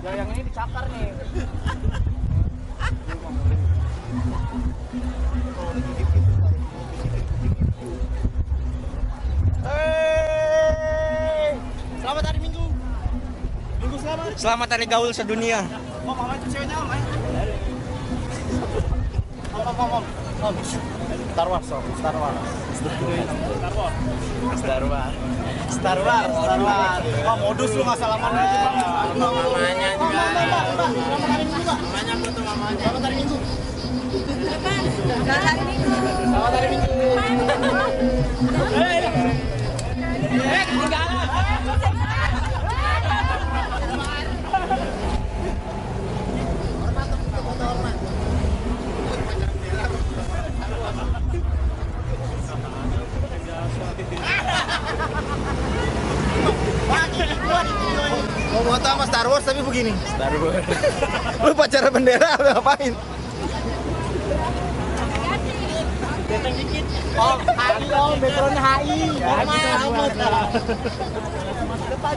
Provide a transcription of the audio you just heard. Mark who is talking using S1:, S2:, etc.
S1: ya yang ini dicakar
S2: nih Hey, selamat hari Minggu. Minggu selamat. Selamat hari gaul sedunia. oh, mama Star Wars, om. Star Wars. Star Wars. Star Wars. Star Wars, Star Wars. Oh, modus lu nggak salaman aja.
S3: Mamanya juga.
S2: Selamat hari Minggu, Pak.
S3: Mamanya foto mamanya.
S2: Selamat hari Minggu.
S4: Selamat hari Minggu.
S2: Selamat hari Minggu. Mau foto sama Star Wars tapi begini.
S3: Star Wars.
S2: Lu pacara bendera apa ngapain? Oh, HI om, background HI. Lah. Depan